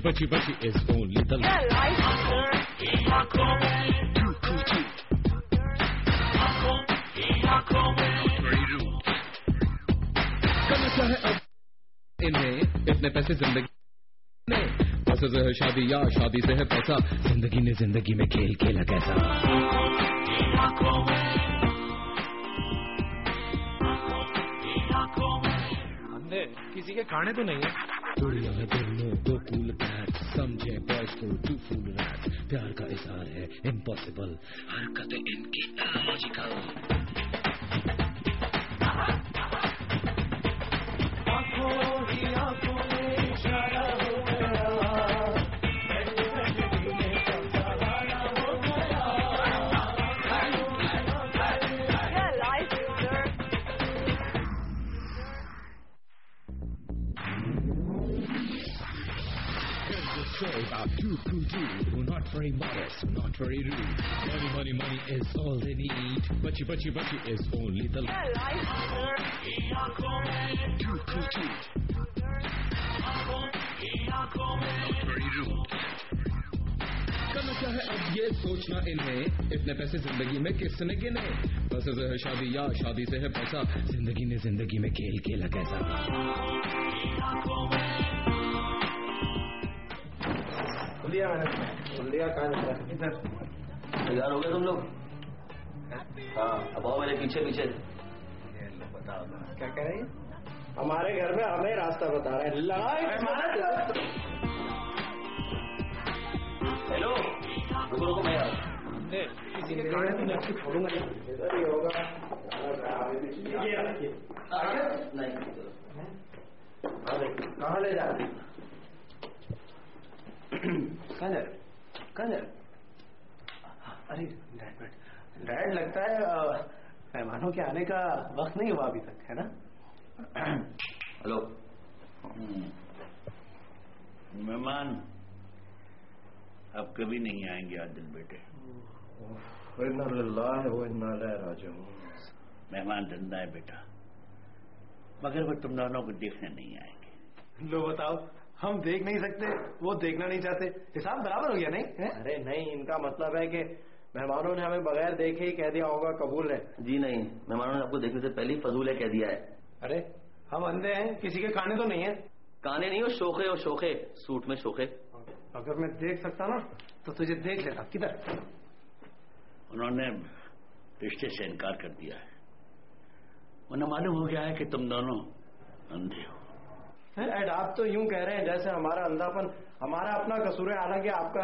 Butchie, butchie, butchie is only the है अब इन्हें इतने पैसे ज़िंदगी में पैसे से है शादी या शादी से है पैसा ज़िंदगी ने ज़िंदगी में खेल खेला कैसा किसी के खाने तो नहीं है दुनिया है दोनों दो कूल कैट समझे बॉयज़ को टू फूल रैट प्यार का इजहार है इम्पॉसिबल हरकत इनकी logical Here's a story about two cool dudes who are not very modest, not very rude. Money, money, money is all they need. Butchie, butchie, butchie is only the life. two cool dudes. Not very rude. क्या है अब ये सोचना इन्हें इतने पैसे ज़िंदगी में किसने गिने पैसे से है शादी या शादी से है पैसा ज़िंदगी ने ज़िंदगी में खेल खेला कैसा लिया मैंने लिया कहाँ जाता है। तैयार हो गए तुम लोग? हाँ अब आओ मेरे पीछे पीछे। बताओ क्या कह रही हमारे घर में हमें रास्ता बता रहे हैं। लगाए हेलो रुको रुको मैं आ रहा हूँ। छोड़ूँगा नहीं। होगा। नहीं कहाँ ले जा रहे रहे हैं? अरे डैड बैठ डैड लगता है मेहमानों के आने का वक्त नहीं हुआ अभी तक है ना? हेलो। मेहमान अब कभी नहीं आएँगे आज दिन बेटे। मेहमान ज़िंदा है बेटा। मगर वो तुम दोनों को देखने नहीं आएँगे। लो बताओ। हम देख नहीं सकते वो देखना नहीं चाहते। हिसाब बराबर हो गया नहीं? है? अरे नहीं इनका मतलब है कि मेहमानों ने हमें बगैर देखे ही कह दिया होगा कबूल है। जी नहीं मेहमानों ने आपको देखने से पहले ही फजूल है कह दिया है। अरे हम अंधे हैं किसी के खाने तो नहीं है। काने नहीं हो शोखे और शोखे सूट में शोखे। अगर मैं देख सकता ना तो तुझे देख लेता किधर? उन्होंने रिश्ते से इनकार कर दिया है। उन्हें मालूम हो गया है कि तुम दोनों अंधे हो। डैड आप तो यूँ कह रहे हैं जैसे हमारा अंधापन हमारा अपना कसूर है हालाँकि आपका।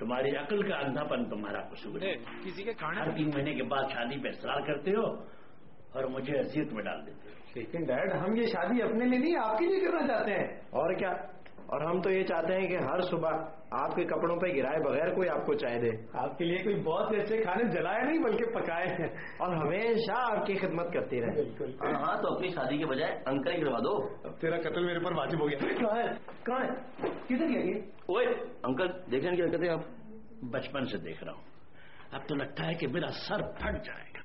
तुम्हारी अकल का अंधापन तुम्हारा कसूर है। किसी के हर तीन महीने के बाद शादी पे इसरार करते हो और मुझे हसीियत में डाल देते हो। लेकिन डैड हम ये शादी अपने लिए नहीं आपके लिए करना चाहते हैं। और क्या? और हम तो ये चाहते हैं कि हर सुबह आपके कपड़ों पे गिराए बगैर कोई आपको चाय दे। आपके लिए कोई बहुत अच्छे खाने जलाए नहीं बल्कि पकाए हैं। और हमेशा आपकी खिदमत करती रहे। बिल्कुल। हाँ हाँ तो अपनी शादी के बजाय अंकल ही करवा दो। अब तेरा कत्ल मेरे पर वाजिब हो गया। कहाँ है? कहाँ है? किधर गया ये? ओए अंकल देख रहे हैं क्या आप? बचपन से देख रहा हूँ। अब तो लगता है कि मेरा सर फट जाएगा।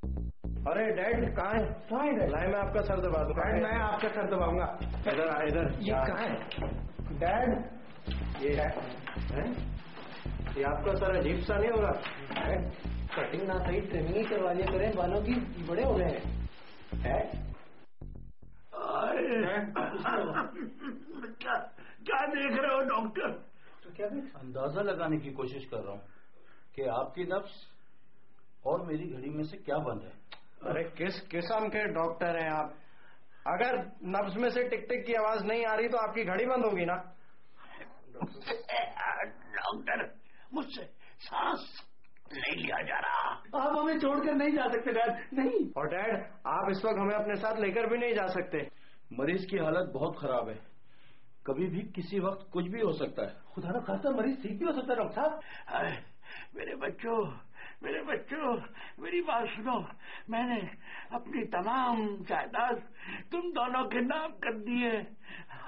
अरे डैड कहाँ है? कहाँ है डैड? मैं आपका सर दबा दूँगा। डैड मैं आपका सर दबाऊँगा। इधर इधर। ये कहाँ है? डैड ये है ये आपका सर अजीब सा नहीं हो रहा? कटिंग ना सही ट्रिमिंग ही करवा लिया करें बालों की बड़े हो गए हैं। डैड क्या क्या देख रहे हो डॉक्टर तो क्या देख? अंदाज़ा लगाने की कोशिश कर रहा हूँ कि आपकी नफ्स और मेरी घड़ी में से क्या बंद है। अरे किस किस्म के डॉक्टर हैं आप? अगर नब्ज में से टिक टिक की आवाज़ नहीं आ रही तो आपकी घड़ी बंद होगी ना? डॉक्टर मुझसे सांस नहीं लिया जा रहा। आप हमें छोड़कर नहीं जा सकते डैड। नहीं। और डैड आप इस वक्त हमें अपने साथ लेकर भी नहीं जा सकते। मरीज़ की हालत बहुत खराब है। कभी भी किसी वक्त कुछ भी हो सकता है। खुदा ना खासा मरीज़ ठीक भी हो सकता है डॉक्टर साहब? मेरे बच्चों मेरे बच्चों मेरी बात सुनो। मैंने अपनी तमाम जायदाद तुम दोनों के नाम कर दी है।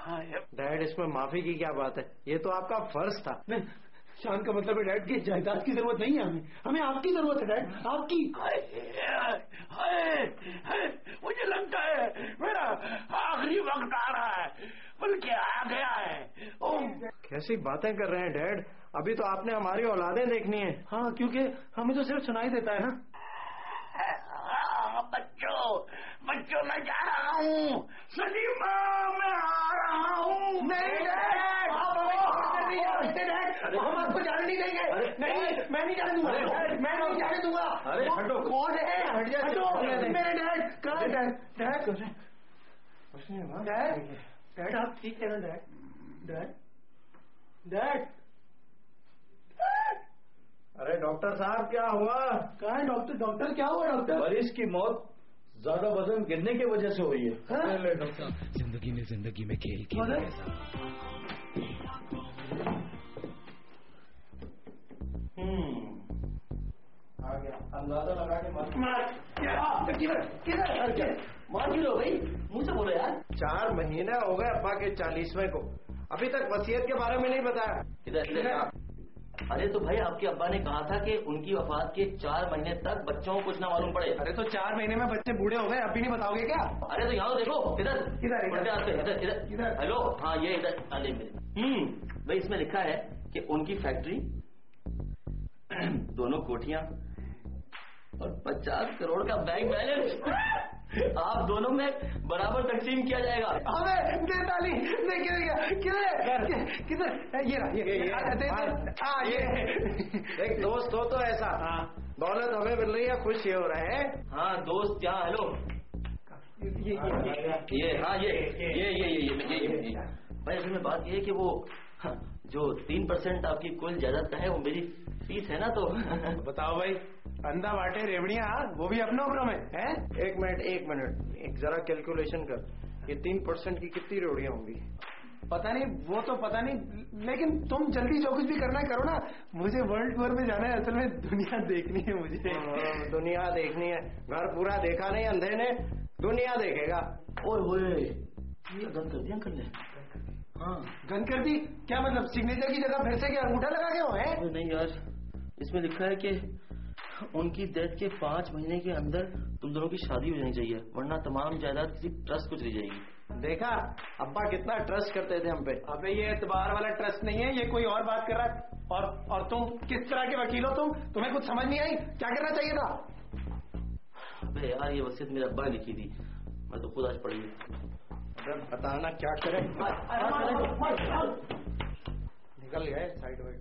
हाँ, डैड इसमें माफ़ी की क्या बात है? ये तो आपका फ़र्ज़ था। शान का मतलब है डैड की जायदाद की ज़रूरत नहीं है हमें। हमें आपकी ज़रूरत है डैड। आपकी। हाय, हाय, हाय, हाय, मुझे लगता है मेरा आखिरी वक्त आ रहा है। बल्कि आ गया है। कैसी बातें कर रहे हैं डैड? अभी तो आपने हमारी औलादें देखनी है। हाँ क्योंकि हमें तो सिर्फ़ सुनाई देता है ना। हाँ, बच्चों बच्चों मैं जा रहा हूँ। सलीमा मैं आ रहा हूँ। हम आपको जाने नहीं देंगे नहीं मैं नहीं जाने दूँगा। मैं नहीं जाने दूँगा। अरे, हटो। कौन है? हट जा, हटो। मेरे डैड कहाँ है डैड? डैड? कुछ नहीं। हुआ। डैड? डैड आप ठीक है ना डैड? डैड? डैड? अरे डॉक्टर साहब क्या हुआ? कहा है डॉक्टर? डॉक्टर क्या हुआ डॉक्टर? मरीज़ की मौत ज़्यादा वज़न गिरने की वजह से हुई है। हाँ? ले डॉक्टर कैसा ज़िंदगी ने ज़िंदगी में खेल खेला आ गया। अंदाज़ा लगा के मार। मार। क्या? किधर? किधर? किधर? मार क्यों रहे हो मुँह से बोलो यार। चार महीने हो गए अब्बा के चालीसवें को। अभी तक वसीयत के बारे में नहीं बताया। अरे तो भाई आपके अब्बा ने कहा था कि उनकी वफात के चार महीने तक बच्चों को कुछ ना मालूम पड़े। अरे तो चार महीने में बच्चे बूढ़े हो गए अभी नहीं बताओगे क्या? अरे तो यहाँ तो देखो इधर। इधर, इधर। इधर। हेलो? हाँ ये इधर हम्म भाई इसमें लिखा है कि उनकी फैक्ट्री दोनों कोठियाँ और पचास करोड़ का बैंक बैलेंस। आप दोनों में बराबर तकसीम किया जाएगा हमें दे ताली दे किधर किधर किधर ये रहा ये ये एक दोस्त हो तो ऐसा दौलत हमें मिल रही है खुश हो रहे हैं हाँ दोस्त क्या हेलो ये ये हाँ ये ये ये ये ये भाई असल में बात ये है कि वो जो तीन परसेंट आपकी कुल जायदाद का है वो मेरी फ़ीस है ना तो बताओ भाई अंधा बाटे रेवड़िया वो भी अपने ऊपर में है? एक मिनट एक मिनट एक जरा कैलकुलेशन कर ये तीन परसेंट की कितनी रोड़ियाँ होंगी? पता नहीं वो तो पता नहीं लेकिन तुम जल्दी जो कुछ भी करना करो ना। मुझे वर्ल्ड टूर में जाना है असल में दुनिया देखनी है मुझे। हाँ, दुनिया देखनी है। घर पूरा देखा नहीं अंधे ने दुनिया देखेगा। ओए होए ये गन कर दिया अंकल ने हाँ। गन कर दी? क्या मतलब सिग्नेचर की जगह फिर से क्या अंगूठा लगा के हो है? नहीं यार इसमें लिखा है कि उनकी डेथ के पाँच महीने के अंदर तुम दोनों की शादी हो जानी चाहिए वरना तमाम जायदाद किसी ट्रस्ट को चली जाएगी। देखा अब्बा कितना ट्रस्ट करते थे हम पे। अबे ये एतबार वाला ट्रस्ट नहीं है ये कोई और बात कर रहा है। और और तुम किस तरह के वकील हो तुम? तुम्हें कुछ समझ नहीं आई? क्या करना चाहिए था? अबे यार ये वसीयत मेरे अब्बा ने लिखी थी। मैं तो खुद आज पढ़ी है। बताना क्या करें? निकल गए side wide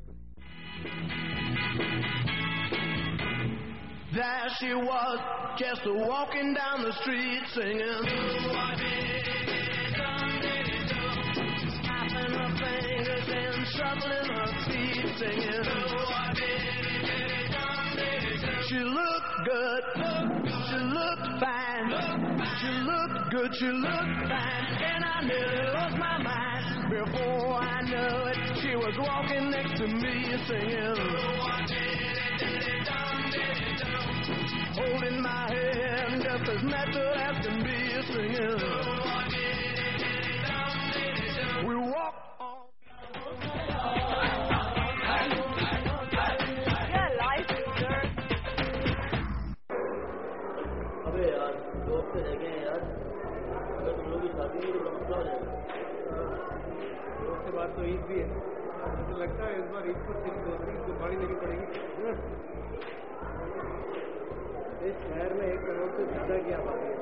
There she was, just walking down the street singing. Snapping her fingers and shuffling her feet singing. She looked good, she looked fine, she looked good, she looked fine, and I nearly lost my mind. Before I knew it, she was walking next to me singing. Holding my hand just as natural as can be singing. We walk on. अबे यार दो हफ़्ते रह गए हैं यार? अगर तुम लोग की शादी नहीं तो बड़ा मसला हो जाएगा। उसके बाद तो ईद भी है। मुझे लगता है इस बार ईद पर एक करोड़ से ज़्यादा की आबादी है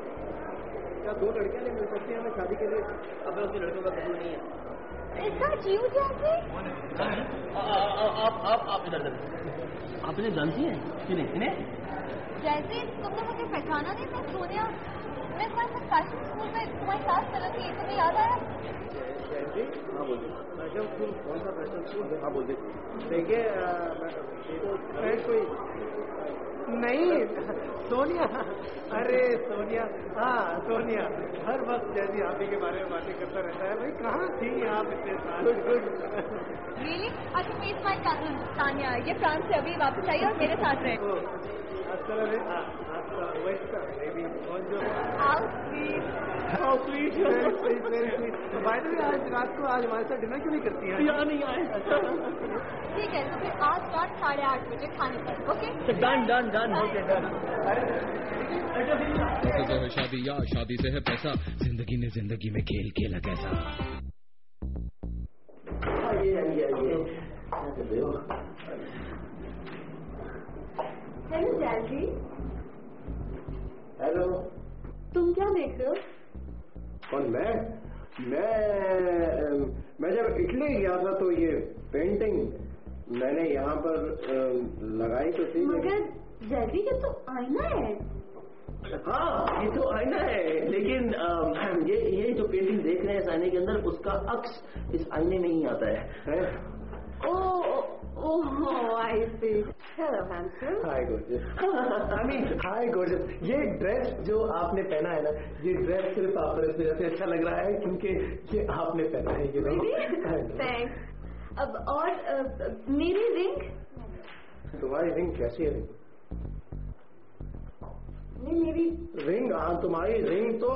क्या दो लड़कियाँ नहीं मिल सकती हमें शादी के लिए अबे उसकी लड़कियों का कसूर नहीं है इसका जीव आप आप आप इधर इधर आप इन्हें जानती हैं? किन्हें? इन्हें जैसे तुमने मुझे पहचाना नहीं मैं सोनिया मैं फ़ैशन स्कूल में तुम्हारी क्लास में लगी तुम्हें याद आया? हाँ बोलिए। फ़ैशन स्कूल कौन सा फ़ैशन स्कूल हाँ बोलिए। देखिए तो कोई नहीं सोनिया? अरे सोनिया हाँ सोनिया हर वक्त जैसी आप ही के बारे में बातें करता रहता है। भाई कहाँ थी आप इतने साल? रियली अच्छा इस माई कज़न तानिया ये फ्रांस से अभी वापस आई और मेरे साथ रहे। असल अभी जो रात को आज हमारे साथ डिनर क्यों नहीं करती है ठीक है आज साढ़े आठ बजे खाने शादी या शादी से है पैसा ज़िंदगी ने ज़िंदगी में खेल खेला कैसा ये है ये कर रहे हो हेलो तुम क्या देख रहे हो? कौन मैं मैं मैं जब इटली गया था तो ये पेंटिंग मैंने यहाँ पर लगाई तो थी। मगर जैजी ये तो आईना है। हाँ ये तो आईना है लेकिन अम, ये ये जो पेंटिंग देख रहे हैं इस आईने के अंदर उसका अक्स इस आईने में ही आता है। हैं? ये ड्रेस जो आपने पहना है ना ये ड्रेस सिर्फ़ आप पर वजह अच्छा लग रहा है क्योंकि ये आपने पहना है ये थैंक्स अब और मेरी रिंग तुम्हारी रिंग कैसी है? रिंग नहीं मेरी रिंग हाँ तुम्हारी रिंग तो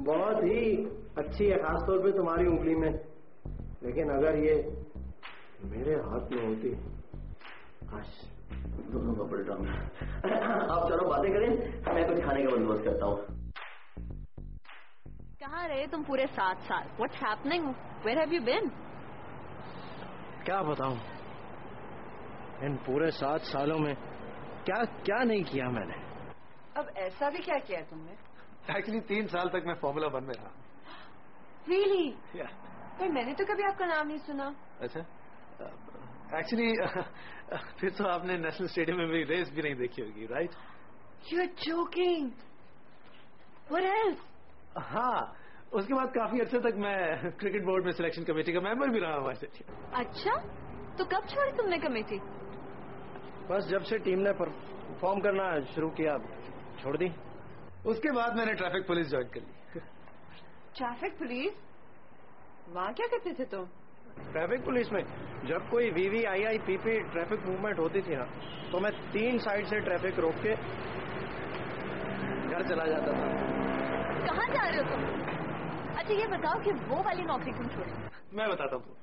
बहुत ही अच्छी है खासतौर पे तुम्हारी उंगली में। लेकिन अगर ये मेरे हाथ में होती दोनों का पलटा आप चलो बातें करें मैं कुछ खाने का बंदोबस्त करता हूँ। कहाँ रहे तुम पूरे सात साल? What's happening where have you been क्या बताऊँ? इन पूरे सात सालों में क्या क्या नहीं किया मैंने? अब ऐसा भी क्या किया तुमने? एक्चुअली तीन साल तक मैं फॉर्मूला वन में रहा रियली या पर मैंने तो कभी आपका नाम नहीं सुना। अच्छा। एक्चुअली फिर तो आपने नेशनल स्टेडियम में मेरी रेस भी नहीं देखी होगी राइट यू आर जोकिंग हाँ उसके बाद काफ़ी अर्से तक मैं क्रिकेट बोर्ड में सिलेक्शन कमेटी का मेंबर भी रहा हूँ ऐसे। अच्छा? तो कब छोड़ी तुमने कमेटी बस जब से टीम ने परफॉर्म करना शुरू किया छोड़ दी। उसके बाद मैंने ट्रैफ़िक पुलिस ज्वाइन कर ली। ट्रैफ़िक पुलिस वहाँ क्या करते थे तुम? ट्रैफ़िक पुलिस में जब कोई V V I I P P traffic movement होती थी ना तो मैं तीन साइड से ट्रैफ़िक रोक के घर चला जाता था। कहाँ जा रहे हो तुम? अच्छा ये बताओ कि वो वाली नौकरी क्यों छोड़ी। मैं बताता हूँ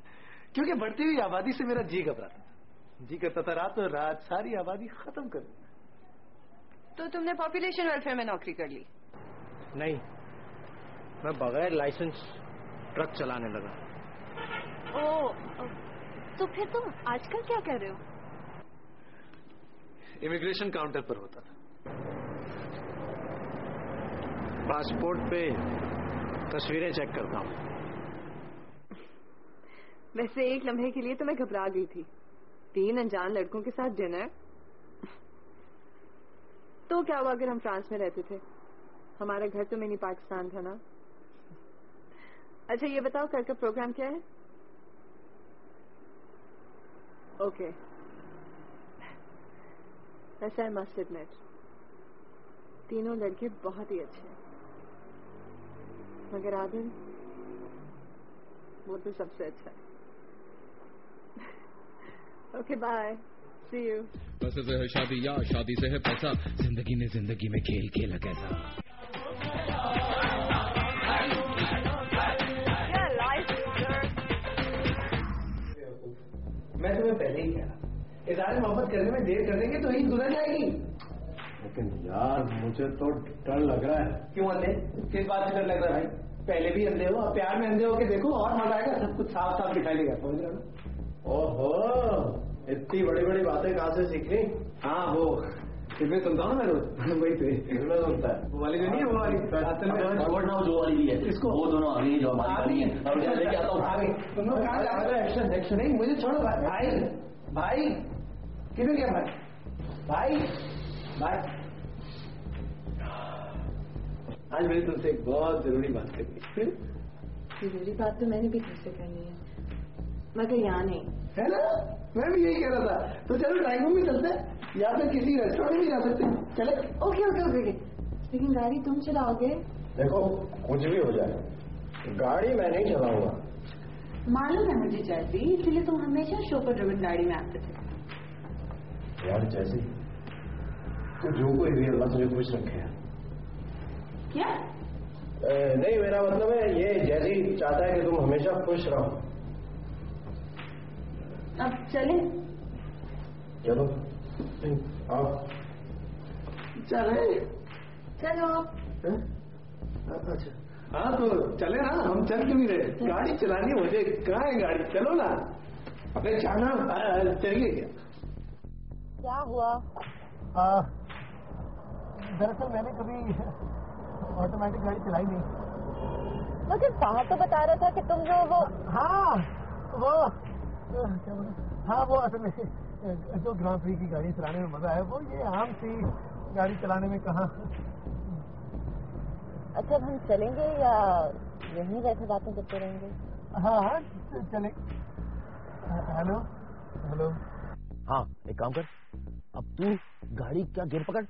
क्योंकि बढ़ती हुई आबादी से मेरा जी घबराता था। जी करता था रात और रात सारी आबादी खत्म कर दी। तो तुमने पॉपुलेशन वेलफेयर में नौकरी कर ली? नहीं मैं बगैर लाइसेंस ट्रक चलाने लगा। ओ तो फिर तुम आजकल क्या कर रहे हो? इमिग्रेशन काउंटर पर होता था। पासपोर्ट पे तस्वीरें चेक करता हूँ। वैसे एक लम्हे के लिए तो मैं घबरा गई थी। तीन अनजान लड़कों के साथ डिनर तो क्या हुआ अगर हम फ्रांस में रहते थे? हमारा घर तो मिनी पाकिस्तान था ना? अच्छा ये बताओ कल का प्रोग्राम क्या है? ओके वैसे आई मस्ट एडमिट तीनों लड़के बहुत ही अच्छे हैं। मगर आदिल वो तो सबसे अच्छा है। ओके बाय सी यू पैसे से है, शादी, या शादी से है पैसा। ज़िंदगी ने ज़िंदगी में खेल, खेला कैसा? मैं पहले ही कहना इजहार मोहब्बत करने में देर कर देंगे तो ईद गुजर जाएगी। लेकिन यार मुझे तो डर लग रहा है। क्यों अंधे? किस बात से डर लग रहा है भाई? पहले भी अंधे हो अब प्यार में अंधे हो के देखो और मज़ा आएगा सब कुछ साफ़ साफ़ दिखाई देगा समझ रहे हो ओहो इतनी बड़ी बड़ी बातें कहाँ से सीख ली? हाँ वो। फ़िल्में सुनता हूँ ना रोज है। वो वाली नहीं है वो वाली। असल में जो वाली है। किसको? वो दोनों आ गई जो हमारी है। और क्या लेके आता हूँ? आ गई तुम लोग कहाँ जा रहे हो? एक्शन एक्शन नहीं मुझे छोड़ो भाई। भाई किधर गया भाई? भाई भाई। आज मेरी तुमसे एक बहुत ज़रूरी बात करनी है ज़रूरी बात तो मैंने भी तुमसे करनी है। मगर यहाँ नहीं। है ना? मैं भी यही कह रहा था। तो चलो ड्राइंग रूम में चलते हैं। या फिर किसी रेस्टोरेंट में भी जा सकते हैं। चले। ओके ओके ओके लेकिन गाड़ी तुम चलाओगे? देखो कुछ भी हो जाए। गाड़ी मैं नहीं चलाऊँगा। मालूम है मुझे जैसी। इसलिए तुम हमेशा शो पर ड्रिवन गाड़ी में आते थे। यार जैसे। तो जो कोई भी अल्लाह तुझे खुश रखे क्या? ए, नहीं मेरा मतलब है ये जैसी चाहता है कि तुम हमेशा खुश रहो। अब चले। चलो। आओ चले। चलो। हैं? अच्छा। हाँ तो चले ना हम चल क्यों नहीं रहे? गाड़ी चलानी है मुझे कहाँ है गाड़ी? चलो ना। अबे जाना। चलिए। क्या क्या हुआ दरअसल मैंने कभी ऑटोमेटिक गाड़ी चलाई नहीं। मगर वहाँ तो बता रहा था कि तुम जो वो हाँ वो क्या बोला? हाँ वो असल में जो ग्रांड प्री की गाड़ी चलाने में मज़ा है वो ये आम सी गाड़ी चलाने में कहाँ? अच्छा अब हम चलेंगे या यहीं बैठे बातें करते रहेंगे? हाँ हाँ चले। Hello hello. हाँ एक काम कर अब तू गाड़ी क्या गिर पकड़?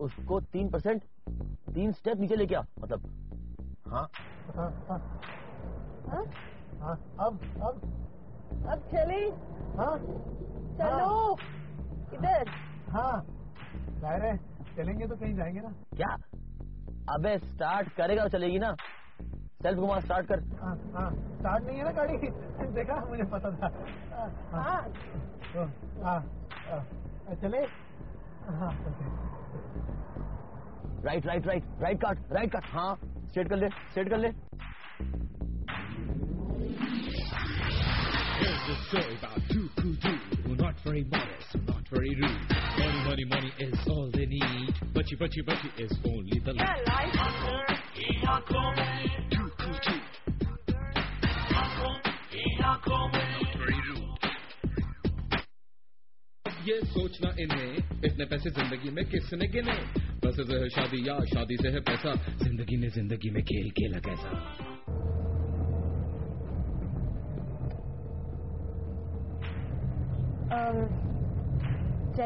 उसको तीन परसेंट तीन स्टेप नीचे लेके आ मतलब। हाँ। हाँ हाँ। हाँ? हाँ अब अब। अब चले? हाँ। चलो। इधर। हाँ। ज़ाहिर है। चलेंगे तो कहीं जाएँगे ना। क्या? अबे स्टार्ट करेगा तो चलेगी ना। सेल्फ घुमा स्टार्ट कर। हाँ हाँ। स्टार्ट नहीं है ना गाड़ी? देखा मुझे पता था। हाँ। हाँ। तो, हाँ। हाँ, चले। हाँ राइट राइट राइट राइट काट राइट काट हाँ। स्ट्रेट कर ले स्ट्रेट कर ले। Here's the story about two kudu, who not very modest, not very rude. Money, money, money is all they need. Butchy, butchy, butchy is only the lead. Two kudu. Not very rude. ये सोचना इन्हें इतने पैसे जिंदगी में किसने गिने बस से है शादी या शादी से है पैसा जिंदगी ने जिंदगी में खेल खेला कैसा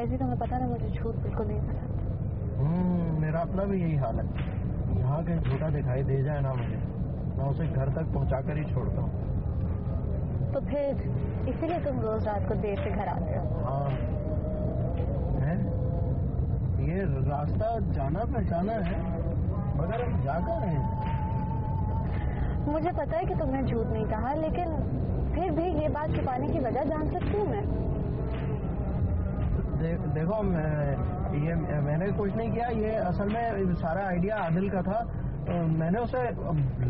जैसी तुम्हें पता ना मुझे झूठ बिल्कुल नहीं पसंद हम्म, मेरा अपना भी यही हाल है। यहाँ कहीं झूठा दिखाई दे जाए ना मुझे मैं उसे घर तक पहुँचा कर ही छोड़ता हूँ। तो फिर इसीलिए तुम रोज रात को देर से घर आते हो। हाँ। है? ये रास्ता जाना पहचाना है मगर हम जा कहाँ रहे हैं? मुझे पता है कि तुमने झूठ नहीं कहा लेकिन फिर भी ये बात छुपाने की वजह जान सकती हूँ मैं। दे, देखो मैं ये मैंने कुछ नहीं किया ये असल में सारा आइडिया आदिल का था। मैंने उसे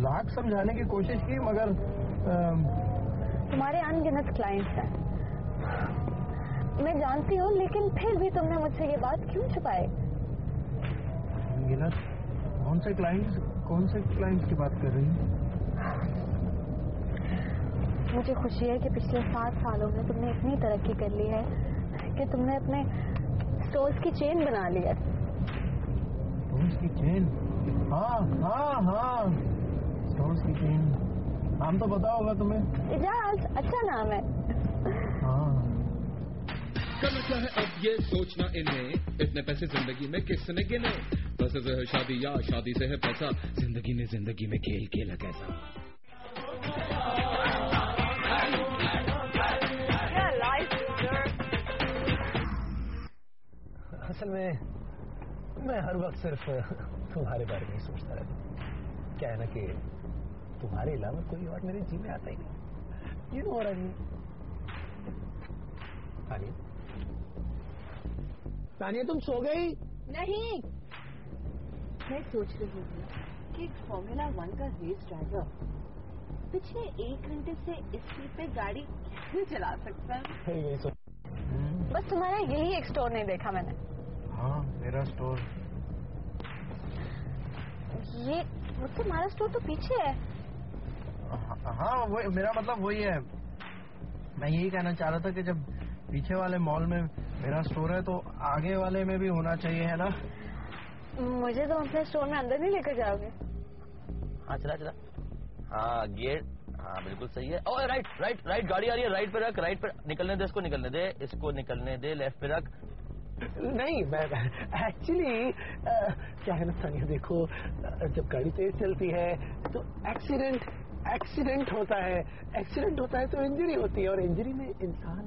लाख समझाने की कोशिश की मगर तुम्हारे अनगिनत क्लाइंट्स हैं। मैं जानती हूँ लेकिन फिर भी तुमने मुझसे ये बात क्यों छुपाई? अनगिनत? कौन से क्लाइंट्स कौन से क्लाइंट्स की बात कर रही हैं? मुझे खुशी है कि पिछले सात सालों में तुमने इतनी तरक्की कर ली है। कि तुमने अपने स्टोर्स की चेन बना ली है। स्टोर्स की चेन हाँ हाँ हाँ। स्टोर्स की चेन नाम तो पता होगा तुम्हें। इजाज अच्छा नाम है। हाँ। क्या है अब ये सोचना इन्हें। इतने पैसे ज़िंदगी में किसने गिने? बस से है शादी या शादी से है पैसा। ज़िंदगी ने ज़िंदगी में खेल खेला कैसा असल में मैं हर वक्त सिर्फ़ तुम्हारे बारे में ही सोचता रहता हूँ। क्या है ना कि तुम्हारे अलावा कोई और मेरे जी में आता ही नहीं। यू नो और तानिया तानिया तुम सो गई? नहीं। मैं सोच रही हूँ कि फॉर्मूला वन का रेस ड्राइवर पिछले एक घंटे से इस स्पीड पे गाड़ी कैसे चला सकता है? बस तुम्हारा यही एक स्टोर नहीं देखा मैंने। हाँ मेरा स्टोर ये वो तुम्हारा स्टोर तो पीछे है। हाँ वो मेरा मतलब वही है। मैं यही कहना चाह रहा था कि जब पीछे वाले मॉल में मेरा स्टोर है तो आगे वाले में भी होना चाहिए है ना? मुझे तुम अपने स्टोर में अंदर नहीं लेकर जाओगे। हाँ चला चला। हाँ गेट हाँ बिल्कुल सही है। ओ राइट राइट राइट गाड़ी आ रही है। राइट पे रख राइट पे निकलने दे इसको निकलने दे इसको निकलने दे लेफ़्ट पे रख। नहीं मैं एक्चुअली क्या है ना तानिया देखो जब गाड़ी तेज चलती है तो एक्सीडेंट एक्सीडेंट होता है। एक्सीडेंट होता है तो इंजरी होती है और इंजरी में इंसान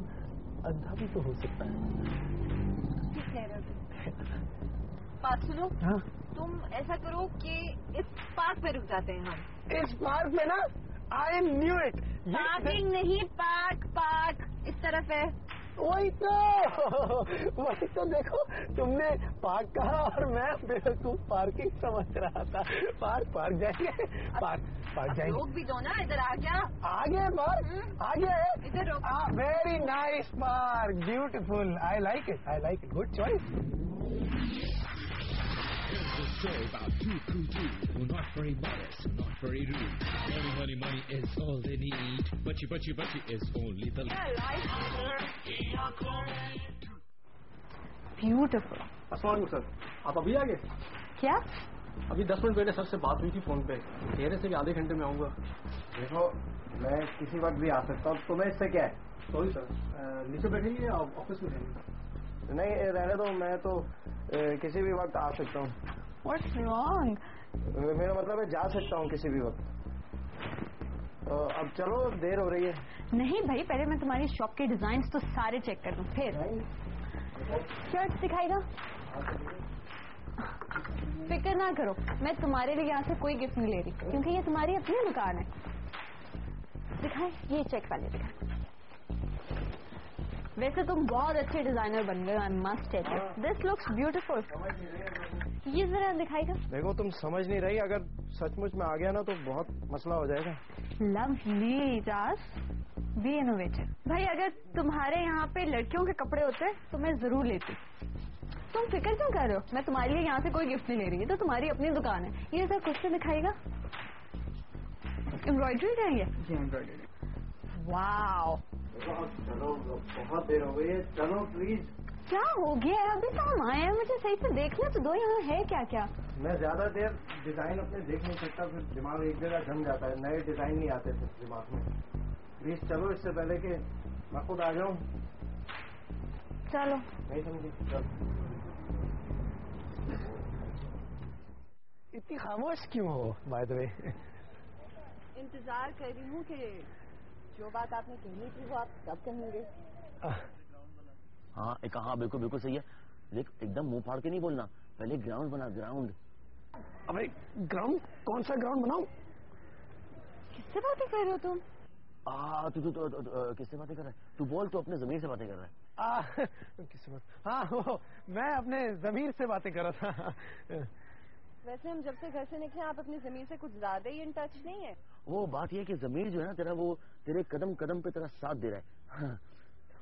अंधा भी तो हो सकता है। बात सुनो। हाँ। तुम ऐसा करो कि इस पार्क में रुक जाते हैं हम। इस पार्क में ना I am knew it parking नहीं पार्क पार्क। इस तरफ़ है। वही तो वही तो देखो तुमने पार्क कहा और मैं बेवकूफ़ पार्किंग समझ रहा था। पार्क पार्क जाएँगे। पार्क पार्क जाएँगे। लोग भी दो ना इधर आ गया। आगे पार्क आगे। इधर very nice park beautiful I like it I like it good choice Story about two cuckoos who are not very modest, not very rude. Money, money, money is all they need. Butchy, butchy, butchy is only the beautiful असमान sir आप अभी आ गए? क्या? अभी दस minute पहले sir से बात हुई थी फ़ोन पे। कह रहे थे कि आधे घंटे में आऊँगा। देखो मैं किसी वक्त भी आ सकता हूँ। तुम्हें इससे क्या है? सॉरी सर नीचे बैठेंगे या ऑफ़िस में रहेंगे? नहीं रहने दो। मैं तो अ, किसी भी वक्त आ सकता हूँ। व्हाट्स रॉन्ग मेरा मतलब है जा सकता हूँ किसी भी वक्त। अब चलो देर हो रही है। नहीं भाई पहले मैं तुम्हारी शॉप के डिज़ाइन तो सारे चेक कर दूँ फिर। शर्ट दिखाएगा फ़िक्र ना करो मैं तुम्हारे लिए यहाँ से कोई गिफ्ट नहीं ले रही क्योंकि ये तुम्हारी अपनी दुकान है। दिखाए ये चेक वाले दिखाए। वैसे तुम बहुत अच्छे डिज़ाइनर बन गए I must tell you this looks beautiful ये जरा दिखाएगा देखो तुम समझ नहीं रही अगर सचमुच में आ गया ना तो बहुत मसला हो जाएगा। लवली राज बी इनोवेटिव भाई अगर तुम्हारे यहाँ पे लड़कियों के कपड़े होते तो मैं ज़रूर लेती। तुम फ़िक्र क्यों कर रहे हो? मैं तुम्हारे लिए यहाँ से कोई गिफ्ट नहीं ले रही ये तो तुम्हारी अपनी दुकान है। ये सर कुछ तो दिखाएगा एम्ब्रॉयडरी चाहिए वाओ चलो बहुत देर हो गई है चलो प्लीज़ क्या हो गया? है अभी तो हम आए हैं मुझे सही से देखना तो दो यहाँ है क्या क्या मैं ज़्यादा देर डिज़ाइन अपने देख नहीं सकता फिर दिमाग एक जगह जम जाता है नए डिज़ाइन नहीं आते फिर दिमाग में। प्लीज़ चलो इससे पहले कि मैं खुद आ जाऊँ। चलो। नहीं समझी चलो। इतनी खामोश क्यों हो बाय द वे इंतज़ार कर रही हूँ कि जो बात आपने कहनी थी वो आप कब कहेंगे? हाँ एक हाँ बिल्कुल बिल्कुल सही है। देख एकदम मुँह फाड़ के नहीं बोलना। पहले ग्राउंड बना ग्राउंड अबे ग्राउंड कौन सा ग्राउंड बनाऊँ? किससे बातें कर रहे हो तुम? आ तू तू तू- तू- तू- किससे बातें कर रहा है? तू बोल तो अपने ज़मीन से बातें कर रहा है। आ, किससे बात हाँ मैं अपने जमीर से बातें कर रहा था। वैसे हम जब से घर से निकले आप अपनी ज़मीन से कुछ ज़्यादा ही इन टच नहीं है। वो बात ये है कि ज़मीन जो है ना तेरा वो तेरे कदम कदम पे तेरा साथ दे रहा है। हाँ,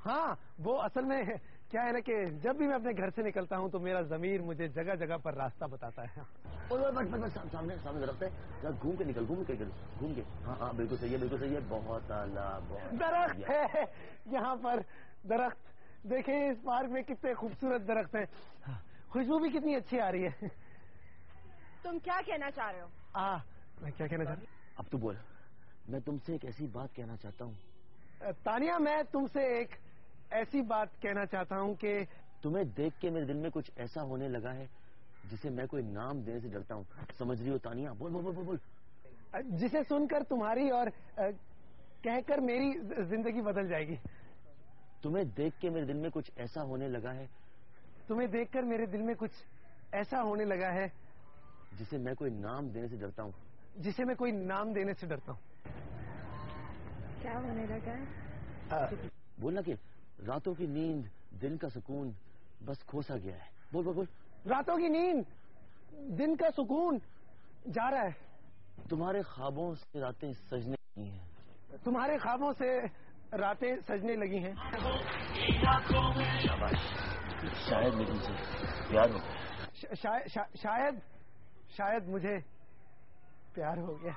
हाँ वो असल में क्या है ना कि जब भी मैं अपने घर से निकलता हूँ तो मेरा जमीर मुझे जगह जगह पर रास्ता बताता है। बस बस बस सामने सामने दरख्त है जरा घूम के निकल घूम के निकल घूम के। हाँ हाँ बिल्कुल सही है बिल्कुल सही है। बहुत आला बहुत दरख्त है यहाँ पर दरख्त। देखें इस पार्क में कितने खूबसूरत दरख्त हैं। खुशबू भी कितनी अच्छी आ रही है। तुम क्या कहना चाह रहे हो? आ मैं क्या कहना चाहती अब तू बोल। मैं तुमसे एक ऐसी बात कहना चाहता हूँ। तानिया मैं तुमसे एक ऐसी बात कहना चाहता हूँ कि तुम्हें देख के मेरे दिल में कुछ ऐसा होने लगा है जिसे मैं कोई नाम देने से डरता हूँ। समझ रही हो तानिया? बोल बोल बोल बोल। बोल जिसे सुनकर तुम्हारी और कहकर मेरी ज़िंदगी बदल जाएगी। तुम्हें देख के मेरे दिल में कुछ ऐसा होने लगा है? तुम्हें देखकर मेरे दिल में कुछ ऐसा होने लगा है जिसे मैं कोई नाम देने से डरता हूँ। जिसे मैं कोई नाम देने से डरता हूँ। क्या होने लगा है? अ, बोलना कि रातों की नींद दिन का सुकून बस खोसा गया है। बोल बोल बोल। रातों की नींद दिन का सुकून जा रहा है। तुम्हारे ख्वाबों से रातें सजने लगी हैं। तुम्हारे ख्वाबों से रातें सजने लगी हैं। शायद मैं तुमसे प्यार हो। शायद शायद मुझे प्यार हो गया।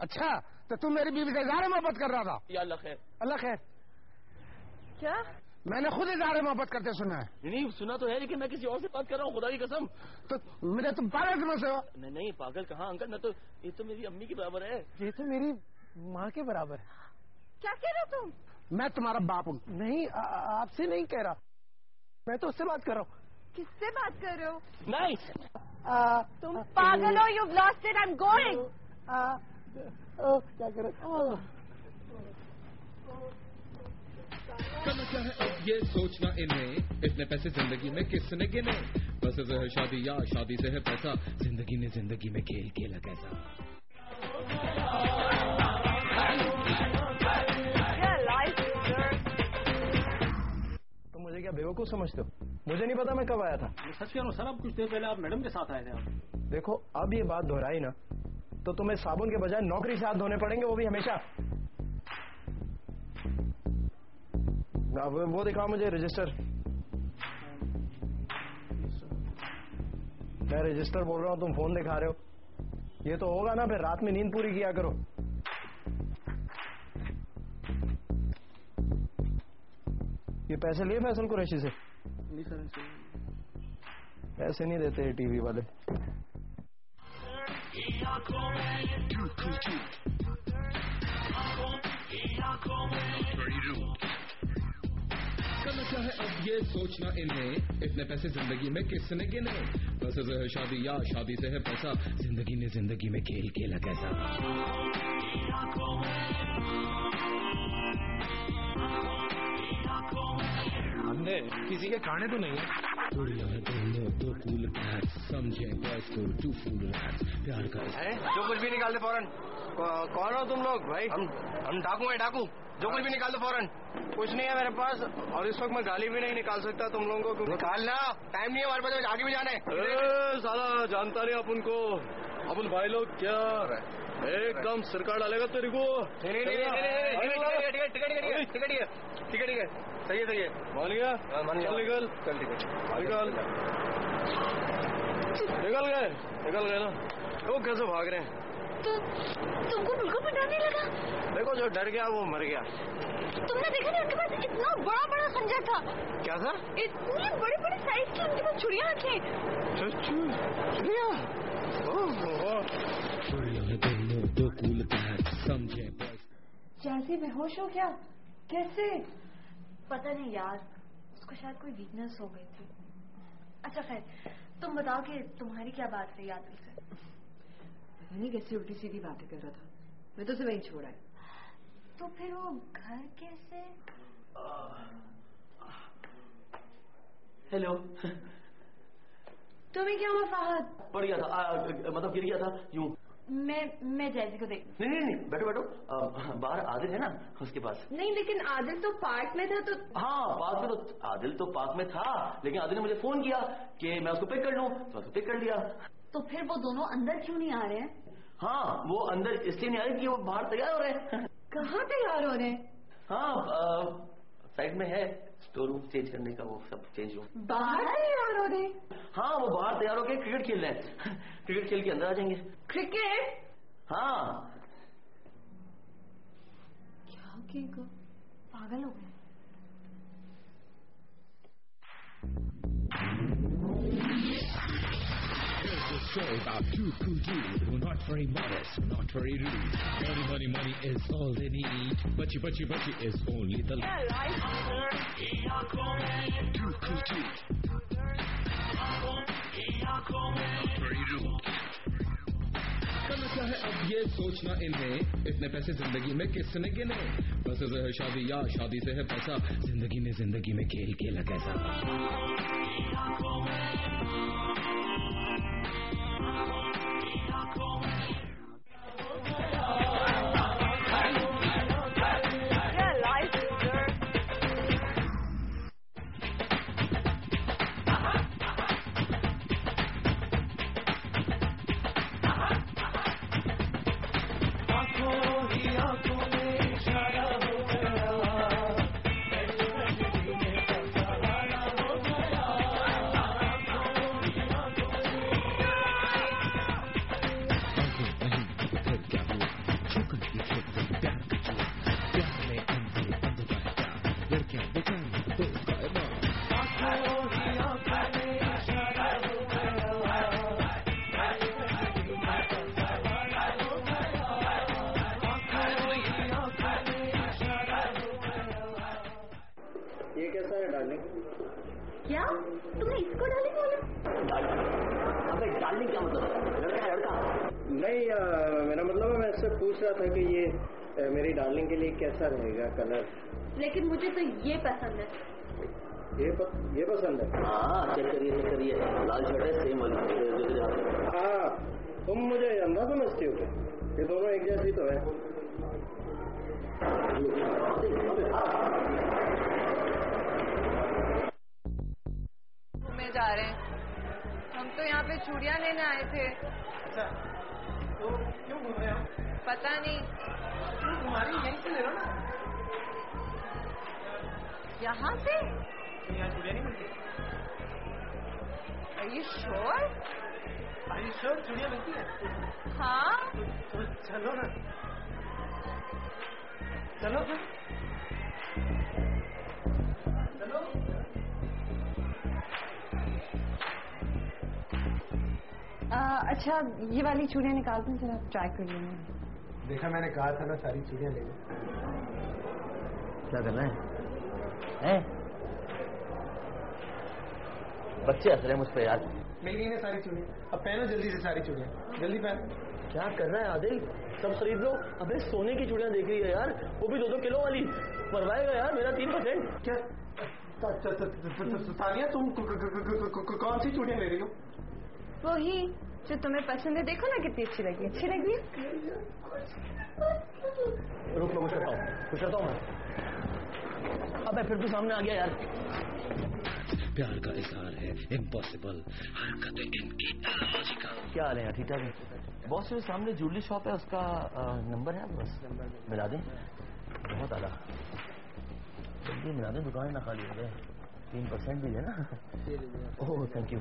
अच्छा तो तुम मेरी बीवी से इजहार मोहब्बत कर रहा था? या अल्लाह खैर। अल्लाह खैर। क्या? मैंने खुद इजहार मोहब्बत करते सुना है। नहीं नहीं सुना तो है लेकिन मैं किसी और से बात कर रहा हूँ खुदा की कसम। तो मुझे तुम पागल समझ से हो? नहीं नहीं पागल कहाँ अंकल? मैं तो ये तो मेरी अम्मी के बराबर है। ये तो मेरी माँ के बराबर है। क्या कह रहे हो तुम? मैं तुम्हारा बाप हूँ। नहीं आपसे नहीं कह रहा। मैं तो उससे बात कर रहा हूँ। किससे बात कर रहे हो? नहीं। तुम पागल हो you lost it I am going क्या कर? क्या है? अब ये सोचना इन्हें इतने पैसे ज़िंदगी में किसने गिने? बस से है शादी या शादी से है पैसा ज़िंदगी ने ज़िंदगी में खेल खेला कैसा? तुम मुझे क्या बेवकूफ़ समझते हो? मुझे नहीं पता मैं कब आया था। सच कह रहा हूँ सर अब कुछ देर पहले आप मैडम के साथ आए थे आप। देखो अब ये बात दोहराई ना तो तुम्हें साबुन के बजाय नौकरी से हाथ धोने पड़ेंगे वो भी हमेशा। अब वो दिखाओ मुझे रजिस्टर। मैं रजिस्टर बोल रहा हूँ तुम फ़ोन दिखा रहे हो। ये तो होगा ना फिर रात में नींद पूरी किया करो। ये पैसे लिए फैसल कुरैशी से? पैसे नहीं देते टीवी वाले. करना क्या है अब ये सोचना इन्हें इतने पैसे ज़िंदगी में किसने गिने? बस से है शादी या शादी से है पैसा ज़िंदगी ने ज़िंदगी में खेल खेला कैसा? अंधे किसी के खाने तो नहीं है दुनिया है दो कूल समझे बॉयज़ को टू फूल प्यार का जो कुछ भी निकाल दे फ़ौरन कौन हो तुम लोग भाई हम हम डाकू हैं डाकू जो कुछ भी निकाल दो फ़ौरन कुछ नहीं है मेरे पास और इस वक्त मैं गाली भी नहीं निकाल सकता तुम लोगों को निकालना टाइम नहीं है हमारे पास आगे भी जाना है साला जानता नहीं अपन को अपन भाई लोग क्या एकदम सरकार डालेगा तेरे को ठीक है ठीक है सही है सही है। मान गया मान निकल। चल ठीक है निकल। निकल गए निकल गए ना। वो कैसे भाग रहे हैं? तो तुमको बिल्कुल भी डर नहीं लगा? देखो जो डर गया वो मर गया। तुमने देखा ना उनके पास इतना बड़ा बड़ा खंजर था। क्या था? इतनी बड़ी बड़ी साइज़ की उनके पास छुड़ियाँ थी चुड़िया? दुनिया है दोनों दो कूल समझे जैसे बेहोश हो क्या कैसे? पता नहीं यार उसको शायद कोई वीकनेस हो गई थी। अच्छा खैर तुम बताओ कि तुम्हारी क्या बात रही आदिल से? पता नहीं कैसी उल्टी सीधी बातें कर रहा था। मैं तो उसे वहीं छोड़ा है। तो फिर वो घर कैसे? हेलो तुम्हें क्या हुआ फाहद? पड़ गया था। आ, आ, मतलब गिर गया था। यूँ। मैं मैं जैसी को देख नहीं नहीं नहीं बैठो बैठो। बाहर आदिल है ना उसके पास। नहीं लेकिन आदिल तो पार्क में था तो हाँ पार्क में तो आदिल तो पार्क में था लेकिन आदिल ने मुझे फ़ोन किया कि मैं उसको पिक कर लूँ तो उसको पिक कर लिया। तो फिर वो दोनों अंदर क्यों नहीं आ रहे हैं? हाँ वो अंदर इसलिए नहीं आ रही कि वो बाहर तैयार हो रहे हैं। कहाँ तैयार हो रहे हैं? हाँ साइड में है। स्टोर रूप चेंज करने का वो सब चेंज रूम बाहर तैयार हो रहे। हाँ वो बाहर तैयार हो गए क्रिकेट खेल रहे हैं। क्रिकेट खेल के अंदर आ जाएँगे। क्रिकेट हाँ। क्या हो गया पागल हो गए। Story about two cool dudes who are not very modest, not very rude. Money, money, money is all they need. Butchy, butchy, butchy is only the life. Two cool dudes. Not very rude. करना क्या है अब ये सोचना इन्हें इतने पैसे ज़िंदगी में किसने गिने बस से है शादी या शादी से है पैसा ज़िंदगी ने ज़िंदगी में खेल खेला कैसा कैसा रहेगा कलर? लेकिन मुझे तो ये पसंद है। ये प, ये पसंद है? हाँ चेक करिए चेक करिए। लाल शर्ट है सेम वाली। हाँ। तुम मुझे अंधा समझती हो क्या? ये दोनों एक जैसी तो है। घूमने जा रहे हैं। हम तो यहाँ पे चूड़िया लेने आए थे। अच्छा तो क्यों घूम रहे हो? पता नहीं। तुम्हारी यहीं से? ले लो ना यहाँ से यहाँ चूड़िया नहीं मिलती मिलती है। हाँ तो चलो ना चलो फिर चलो आ, अच्छा ये वाली चूड़ियाँ निकालते हैं जरा ट्राई कर लेंगे। देखा मैंने कहा था ना सारी चूड़ियाँ ले लो। क्या करना है? हैं? बच्चे हंस रहे हैं मुझ पे यार। मिल गई ना सारी चूड़ियाँ अब पहनो जल्दी से सारी चूड़ियाँ जल्दी पहन। क्या कर रहा है आदिल? सब खरीद लो। अबे सोने की चूड़ियाँ देख रही है यार। वो भी दो दो किलो वाली। मरवाएगा यार मेरा तीन परसेंट। क्या? तानिया तुम कौन सी चूड़ियाँ ले रही हो? वही जो तुम्हें पसंद है। देखो ना कितनी अच्छी लगी। अच्छी लगी? रुक मैं कुछ करता हूँ। कुछ करता हूँ मैं? अबे फिर तू सामने आ गया यार। प्यार का इजहार है इम्पॉसिबल हरकतें इनकी क्या हाल है यार? ठीक ठाक है? बॉस जो सामने ज्वेलरी शॉप है उसका नंबर है? बस मिला दें। बहुत आला। जल्दी मिला दें दुकान ना खाली हो जाए। तीन परसेंट भी है ना? Oh thank you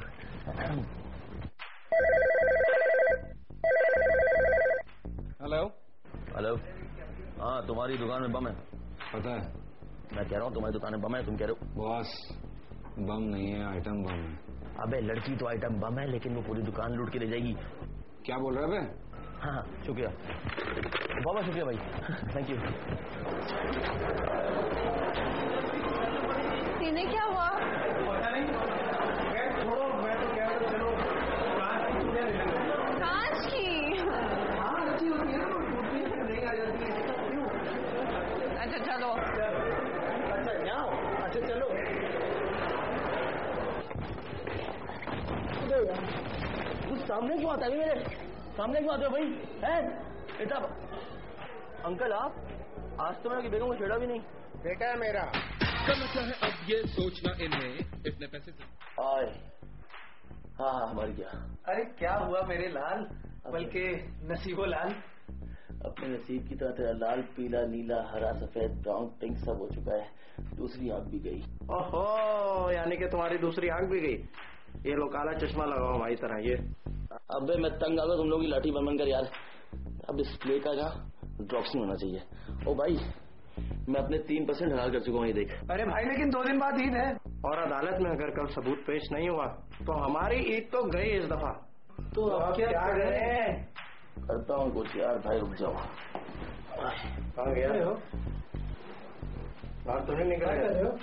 hello hello हाँ तुम्हारी दुकान में बम है। पता है। मैं कह रहा हूँ तुम्हारी दुकान में बम है तुम कह रहे हो। बॉस बम नहीं है आइटम बम है। अबे लड़की तो आइटम बम है लेकिन वो पूरी दुकान लूट के ले जाएगी। क्या बोल रहे बे हाँ हाँ शुक्रिया। बहुत बहुत शुक्रिया भाई। थैंक यू सीने क्या हुआ पता नहीं मैं छोड़ो मैं तो कह रहा था चलो कांच की चूड़ियाँ ले लो कांच की हाँ अच्छी होती है ना वो टूटती है नहीं आ जाती है ऐसा क्यों अच्छा चलो। अच्छा यहाँ अच्छा चलो। कुछ सामने क्यों आता है मेरे। सामने क्यों आते हो भाई। हैं? बेटा अंकल आप? आज तो मैंने बेगम को छेड़ा भी नहीं। बेटा है मेरा। करना क्या है अब ये सोचना इन्हें इतने पैसे से। आए। हाँ हाँ मर गया अरे क्या हुआ मेरे लाल? बल्कि नसीबो लाल। अपने नसीब की तरह तेरा लाल पीला नीला हरा सफ़ेद ब्राउन पिंक सब हो चुका है। दूसरी आँख भी गई। ओहो यानी कि तुम्हारी दूसरी आँख भी गई। ये लो काला चश्मा लगाओ हमारी तरह ये। अबे मैं तंग आ गया तुम लोग की लाठी बन कर यार। अब इस प्ले का ना ड्रॉप्स नहीं होना चाहिए। ओ भाई मैं अपने तीन परसेंट हलाल कर चुका हूँ ये देख। अरे भाई लेकिन दो दिन बाद ईद है। और अदालत में अगर कल सबूत पेश नहीं हुआ तो हमारी ईद तो गई इस दफ़ा। तो अब क्या करें? करता हूँ कुछ यार भाई रुक जाओ। कहाँ गया? हो। बाहर तो नहीं निकल। रहे हो?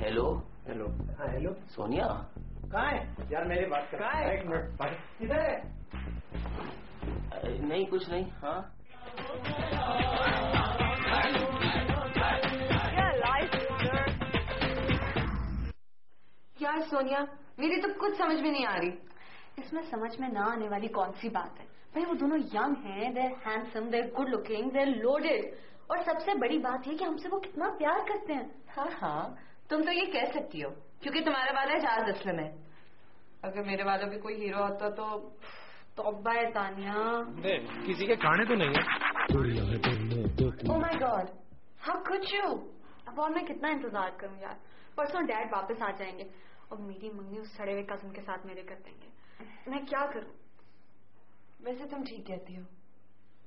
हेलो हेलो हाँ हेलो सोनिया? कहाँ है? यार मेरी बात कर। कहाँ है? एक मिनट किधर है? नहीं कुछ नहीं। हाँ? यार सोनिया मेरी तो कुछ समझ में नहीं आ रही। इसमें समझ में ना आने वाली कौन सी बात है? भाई वो दोनों यंग हैं they're handsome they're good looking they're loaded और सबसे बड़ी बात है कि हमसे वो कितना प्यार करते हैं। हाँ हाँ तुम तो ये कह सकती हो क्योंकि तुम्हारा वाला है जाज असलम है अगर मेरे वालों भी कोई हीरो होता तो तौबा है तानिया। किसी के खाने तो नहीं है। है ओ my god how could you अब और मैं कितना इंतज़ार करूँ यार। परसों डैड वापस आ जाएँगे और मेरी मम्मी उस सड़े हुए कज़न के साथ मेरे कर देंगे। मैं क्या करूँ? वैसे तुम ठीक कहती हो।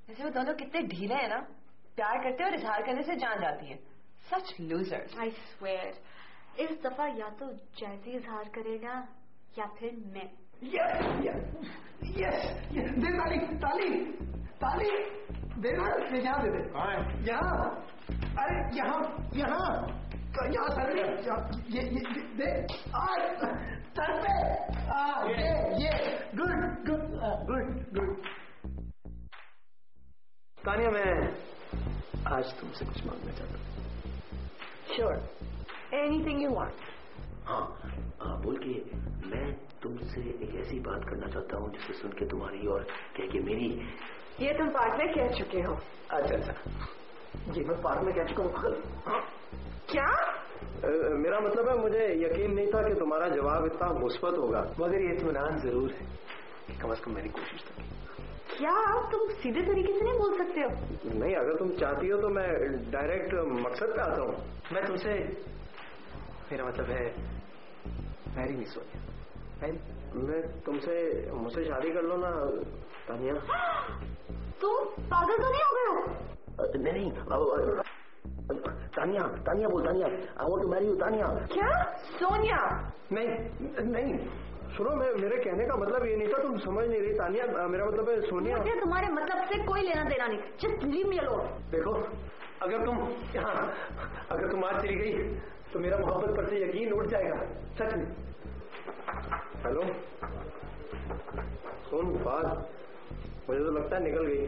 वैसे वो दोनों कितने ढीले हैं ना? प्यार करते और इजहार करने से जान जाती है। सच लूजर आई स्वेयर इस दफ़ा या तो जैसे इजहार करेगा या फिर मैं। यस यस यस दे ताली ताली ताली। दे ना यहाँ दे दे। यहाँ। अरे यहाँ यहाँ। क- यहाँ सर ये ये ये- दे आज सर पे आ, ये। ये good good good good. Tania मैं आज तुमसे कुछ मांगना चाहता हूँ। श्योर एनीथिंग यू वांट हाँ हाँ बोल के मैं तुमसे एक ऐसी बात करना चाहता हूँ जिसे सुन के तुम्हारी और कह के मेरी ये तुम पार्ट में कह चुके हो। अच्छा अच्छा। जी मैं पार्क में कह चुका हूँ। हाँ। क्या? मेरा मतलब है मुझे यकीन नहीं था कि तुम्हारा जवाब इतना मुस्बत होगा। मगर ये इतमान ज़रूर है। कि कम अज कम मेरी कोशिश तो की। क्या तुम सीधे तरीके से नहीं बोल सकते हो? नहीं अगर तुम चाहती हो तो मैं डायरेक्ट मकसद पे आता हूँ। मैं तुमसे मेरा मतलब है मैरी नहीं सोनिया मैं तुमसे मुझसे शादी कर लो ना तानिया। तुम पागल तो नहीं हो गए हो? नहीं नहीं तानिया तानिया बोल Tania. I want to marry you Tania. क्या? सोनिया। नहीं नहीं। सुनो मैं मेरे कहने का मतलब ये नहीं था तुम समझ नहीं रही। तानिया मेरा मतलब है सोनिया। मुझे तुम्हारे मतलब से कोई लेना देना नहीं। जस्ट लीव मी अलोन देखो अगर तुम हाँ अगर तुम आज चली गई तो मेरा मोहब्बत पर से यकीन उठ जाएगा। सच में। हेलो? सुन बात। मुझे तो लगता है निकल गई।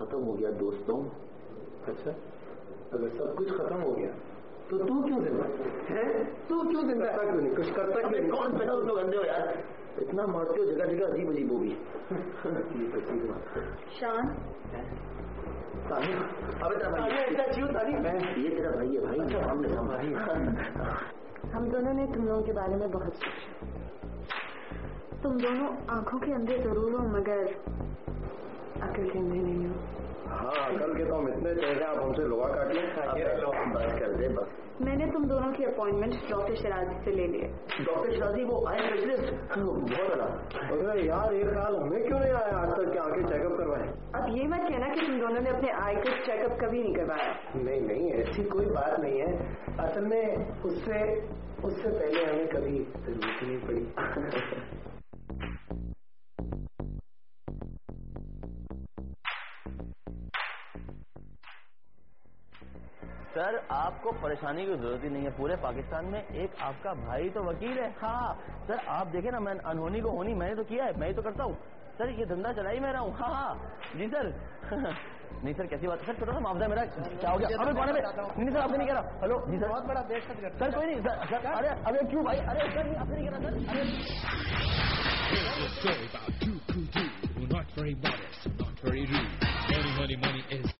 खत्म हो गया दोस्तों। अच्छा? अगर सब कुछ खत्म हो गया तो तू क्यों ज़िंदा? है? तू क्यों ज़िंदा? है क्यों नहीं? कुछ करता क्यों नहीं? कौन पैदा तुम लोग अंधे हो यार? इतना मारते हो जगह जगह अजीब अजीब होगी। शान? अबे तेरा भाई ऐसा क्यों? तारी मैं ये तेरा भाई है भाई। सामने सामने। हम दोनों ने तुम लोगों के बारे में बहुत सोचा। तुम दोनों आँखों के अंदर ज़रूर हो मगर अकल के अंधे नहीं हो। हाँ अकल के तो हम इतने तेज हैं आप हमसे लोहा काट लें बस कर दे बस। मैंने तुम दोनों की अपॉइंटमेंट डॉक्टर शराजी से ले लिए डॉक्टर शराजी वो आई स्पेशलिस्ट बहुत बड़ा यार एक साल हमें क्यों नहीं आया? आज तक कि आके चेकअप करवाए? अब ये मत कहना कि तुम दोनों ने अपने आई का चेकअप कभी नहीं करवाया। नहीं नहीं ऐसी कोई बात नहीं है। असल में उससे उससे पहले हमें कभी ज़रूरत नहीं पड़ी। सर आपको परेशानी की ज़रूरत ही नहीं है। पूरे पाकिस्तान में एक आपका भाई तो वकील है। हाँ। सर आप देखे ना मैं अनहोनी को होनी मैंने तो किया है मैं ही तो करता हूँ। सर ये धंधा चला ही मैं रहा हूँ। हाँ हाँ। जी सर। नहीं सर कैसी बात है? सर छोटा सा मुआवजा मेरा। क्या हो गया? अबे कौन है नहीं नहीं, सर आपसे नहीं कह रहा। हेलो जी सर। बहुत बड़ा देश सर कोई नहीं। सर सर अरे अबे क्यों भाई? अरे सर नहीं आपसे नहीं कह रहा सर। अरे। Not very modest, not very rude. Money, money, money is